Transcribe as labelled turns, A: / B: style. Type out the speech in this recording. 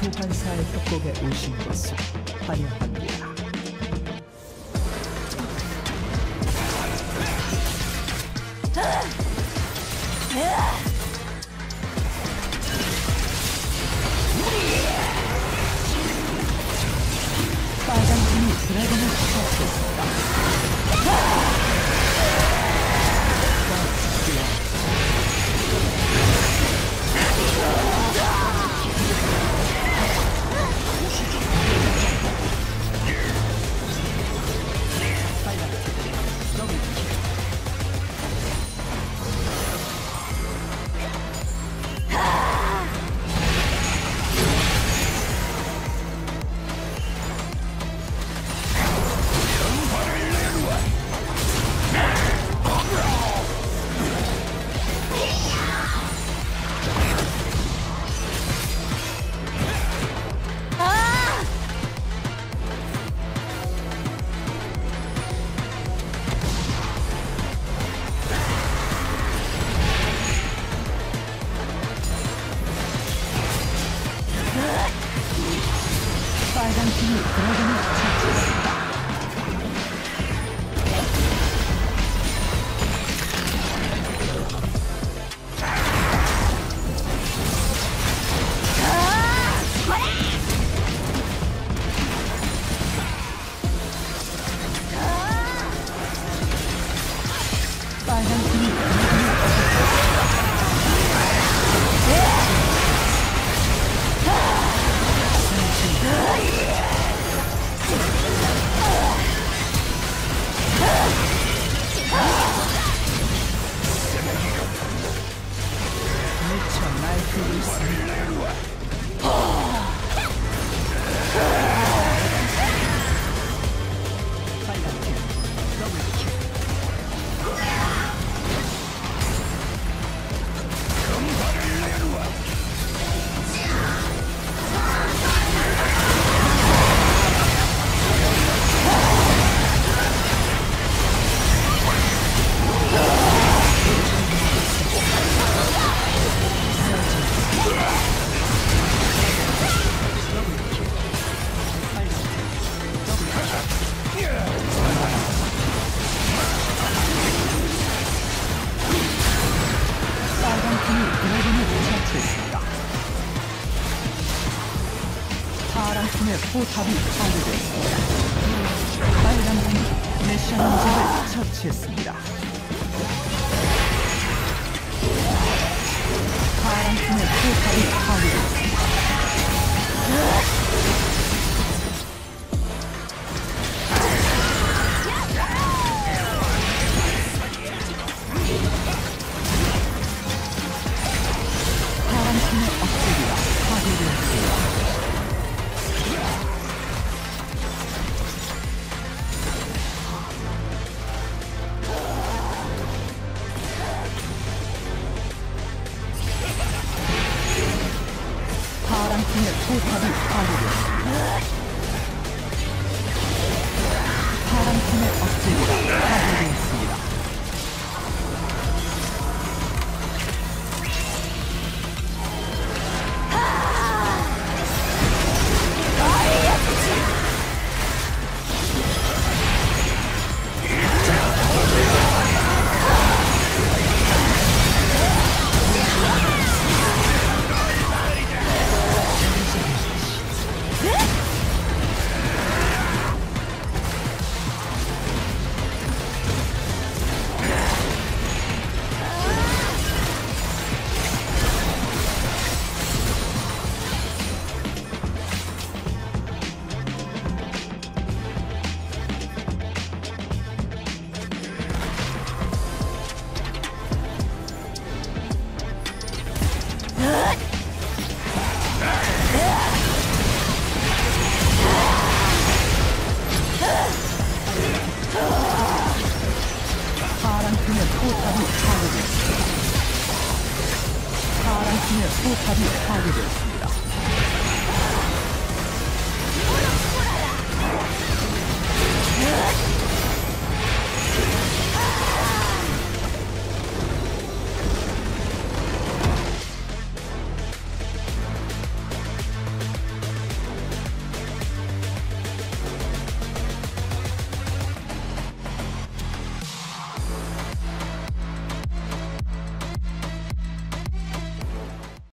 A: 소환사의 협곡에 오신 것을 환영합니다. 아! 으악! 으악! double. いいプライドな 아군의 포탑이 그 파괴되었습니다. 빨간 분이 미션 문제를 처치했습니다. Near full public targeted.